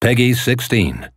Peggy 16.